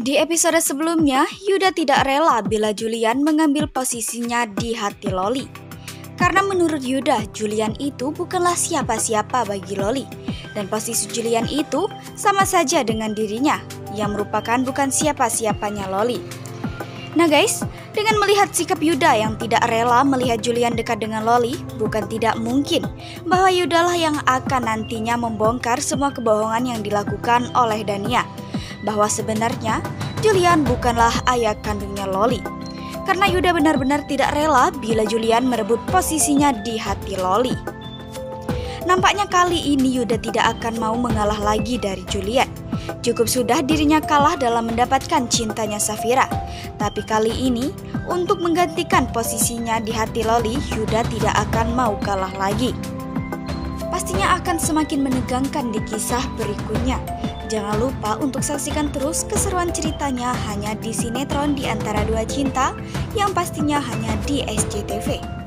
Di episode sebelumnya, Yuda tidak rela bila Julian mengambil posisinya di hati Loli. Karena menurut Yuda, Julian itu bukanlah siapa-siapa bagi Loli. Dan posisi Julian itu sama saja dengan dirinya, yang merupakan bukan siapa-siapanya Loli. Nah guys, dengan melihat sikap Yuda yang tidak rela melihat Julian dekat dengan Loli, bukan tidak mungkin bahwa Yuda lah yang akan nantinya membongkar semua kebohongan yang dilakukan oleh Dania bahwa sebenarnya Julian bukanlah ayah kandungnya Loli. Karena Yuda benar-benar tidak rela bila Julian merebut posisinya di hati Loli. Nampaknya kali ini Yuda tidak akan mau mengalah lagi dari Julian. Cukup sudah dirinya kalah dalam mendapatkan cintanya Safira. Tapi kali ini, untuk menggantikan posisinya di hati Loli, Yuda tidak akan mau kalah lagi. Pastinya akan semakin menegangkan di kisah berikutnya. Jangan lupa untuk saksikan terus keseruan ceritanya hanya di sinetron di antara dua cinta yang pastinya hanya di SCTV.